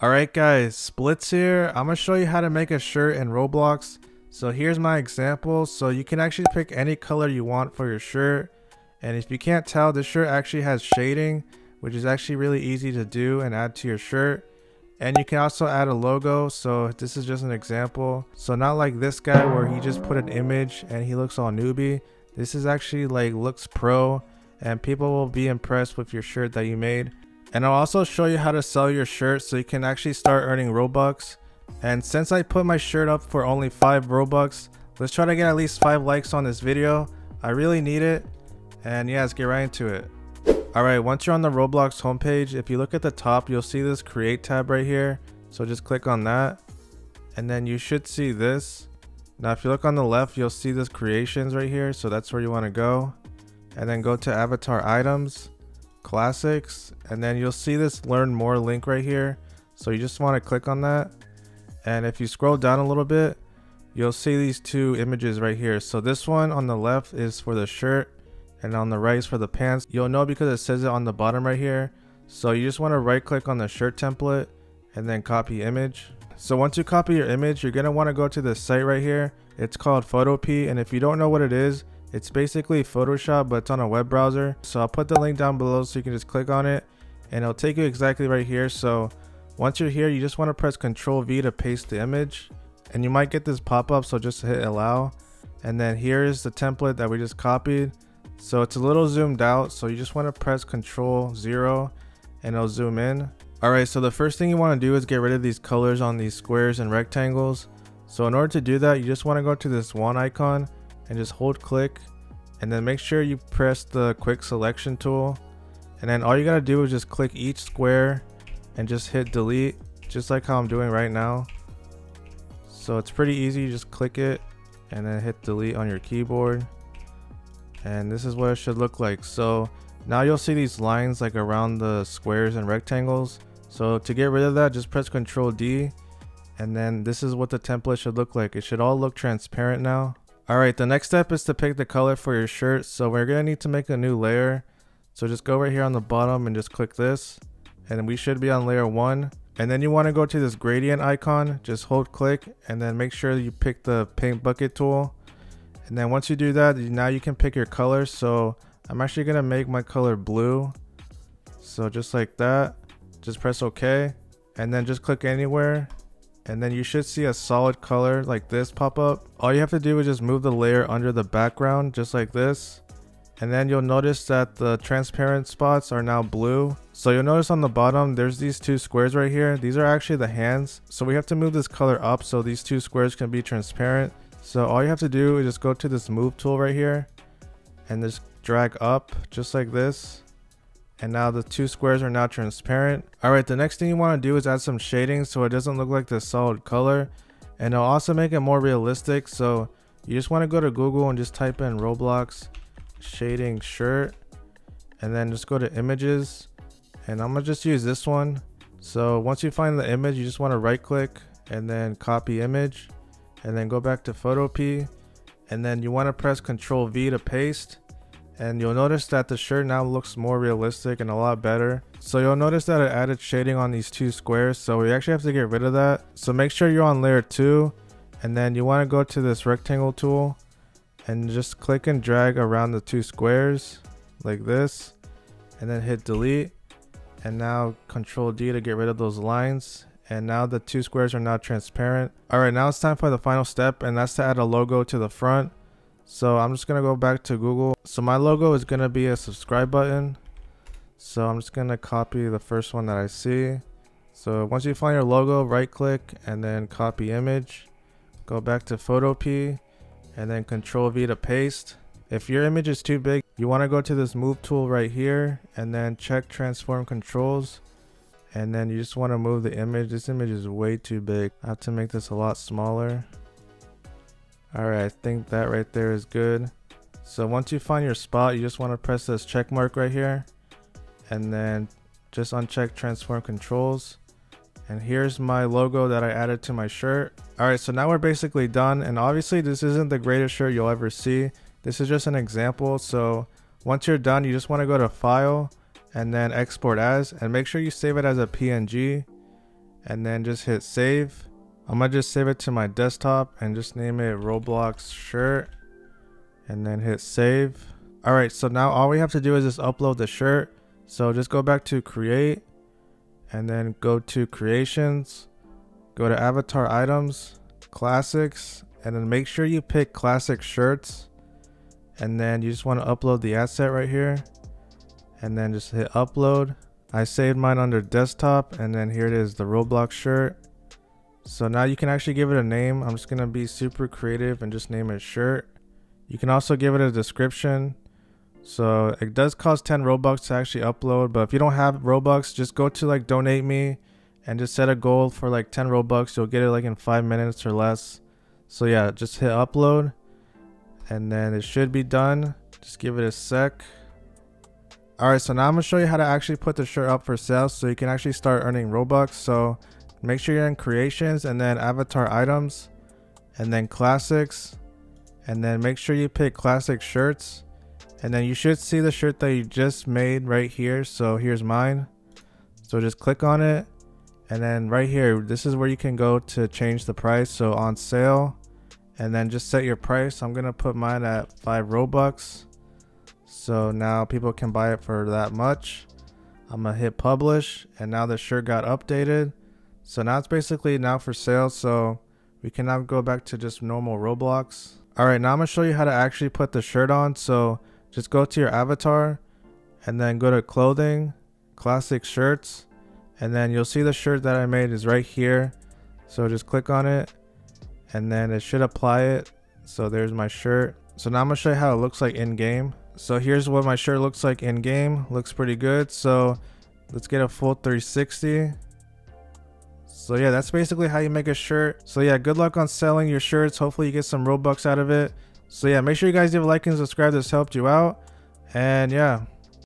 Alright guys, Spllitz here. I'm going to show you how to make a shirt in Roblox. So here's my example. So you can actually pick any color you want for your shirt. And if you can't tell, this shirt actually has shading, which is actually really easy to do and add to your shirt. And you can also add a logo. So this is just an example. So not like this guy where he just put an image and he looks all newbie. This is actually like looks pro and people will be impressed with your shirt that you made. And I'll also show you how to sell your shirt so you can actually start earning Robux. And since I put my shirt up for only 5 Robux, let's try to get at least 5 likes on this video. I really need it. And yeah, let's get right into it. Alright, once you're on the Roblox homepage, if you look at the top, you'll see this create tab right here. So just click on that. And then you should see this. Now if you look on the left, you'll see this creations right here. So that's where you want to go. And then go to avatar items classics and then you'll see this learn more link right here. So you just want to click on that. And if you scroll down a little bit you'll see these two images right here. So this one on the left is for the shirt and on the right is for the pants. You'll know because it says it on the bottom right here. So you just want to right click on the shirt template and then copy image. So once you copy your image you're going to want to go to this site right here. It's called photopea and if you don't know what it is it's basically Photoshop, but it's on a web browser. So I'll put the link down below so you can just click on it and it'll take you exactly right here. So once you're here, you just want to press Control V to paste the image and you might get this pop up. So just hit allow. And then here's the template that we just copied. So it's a little zoomed out. So you just want to press Control zero and it'll zoom in. Alright, so the first thing you want to do is get rid of these colors on these squares and rectangles. So in order to do that, you just want to go to this one icon and just hold click and then make sure you press the quick selection tool. And then all you gotta do is just click each square and just hit delete just like how I'm doing right now. So it's pretty easy you just click it and then hit delete on your keyboard. And this is what it should look like. So now you'll see these lines like around the squares and rectangles. So to get rid of that just press ctrl D and then this is what the template should look like. It should all look transparent now Alright, the next step is to pick the color for your shirt. So we're going to need to make a new layer. So just go right here on the bottom and just click this. And we should be on layer 1. And then you want to go to this gradient icon. Just hold click and then make sure you pick the paint bucket tool. And then once you do that, now you can pick your color. So I'm actually going to make my color blue. So just like that. Just press OK. And then just click anywhere and then you should see a solid color like this pop up. All you have to do is just move the layer under the background just like this. And then you'll notice that the transparent spots are now blue. So you'll notice on the bottom, there's these two squares right here. These are actually the hands. So we have to move this color up so these two squares can be transparent. So all you have to do is just go to this move tool right here and just drag up just like this and now the two squares are now transparent. Alright, the next thing you want to do is add some shading so it doesn't look like the solid color. And it'll also make it more realistic. So you just want to go to Google and just type in Roblox shading shirt. And then just go to images. And I'm to just use this one. So once you find the image, you just want to right click and then copy image. And then go back to Photopea. And then you want to press Control V to paste and you'll notice that the shirt now looks more realistic and a lot better. So you'll notice that it added shading on these two squares, so we actually have to get rid of that. So make sure you're on layer 2, and then you want to go to this rectangle tool, and just click and drag around the two squares, like this, and then hit delete. And now control D to get rid of those lines. And now the two squares are now transparent. Alright, now it's time for the final step, and that's to add a logo to the front. So I'm just going to go back to Google. So my logo is going to be a subscribe button. So I'm just going to copy the first one that I see. So once you find your logo, right click and then copy image. Go back to Photopea and then control V to paste. If your image is too big, you want to go to this move tool right here and then check transform controls. And then you just want to move the image. This image is way too big. I have to make this a lot smaller. Alright, I think that right there is good. So once you find your spot, you just want to press this check mark right here. And then just uncheck transform controls. And here's my logo that I added to my shirt. Alright, so now we're basically done. And obviously this isn't the greatest shirt you'll ever see. This is just an example. So once you're done, you just want to go to file and then export as and make sure you save it as a PNG and then just hit save. I'm gonna just save it to my desktop and just name it Roblox shirt and then hit save. All right, so now all we have to do is just upload the shirt. So just go back to create and then go to creations, go to avatar items, classics, and then make sure you pick classic shirts. And then you just want to upload the asset right here and then just hit upload. I saved mine under desktop and then here it is, the Roblox shirt. So now you can actually give it a name. I'm just going to be super creative and just name it shirt. You can also give it a description. So it does cost 10 Robux to actually upload, but if you don't have Robux, just go to like donate me and just set a goal for like 10 Robux. You'll get it like in 5 minutes or less. So yeah, just hit upload and then it should be done. Just give it a sec. Alright, so now I'm to show you how to actually put the shirt up for sale so you can actually start earning Robux. So make sure you're in creations and then avatar items and then classics and then make sure you pick classic shirts. And then you should see the shirt that you just made right here. So here's mine. So just click on it. And then right here this is where you can go to change the price. So on sale. And then just set your price. I'm gonna put mine at five robux. So now people can buy it for that much. I'm gonna hit publish. And now the shirt got updated. So now it's basically now for sale. So we can now go back to just normal roblox all right now i'm gonna show you how to actually put the shirt on so just go to your avatar and then go to clothing, classic shirts, and then you'll see the shirt that I made is right here. So just click on it and then it should apply it. So there's my shirt. So now I'm gonna show you how it looks like in game. So here's what my shirt looks like in game. Looks pretty good. So let's get a full 360. So yeah, that's basically how you make a shirt. So yeah, good luck on selling your shirts. Hopefully you get some Robux out of it. So yeah, make sure you guys leave a like and subscribe. This helped you out. And yeah,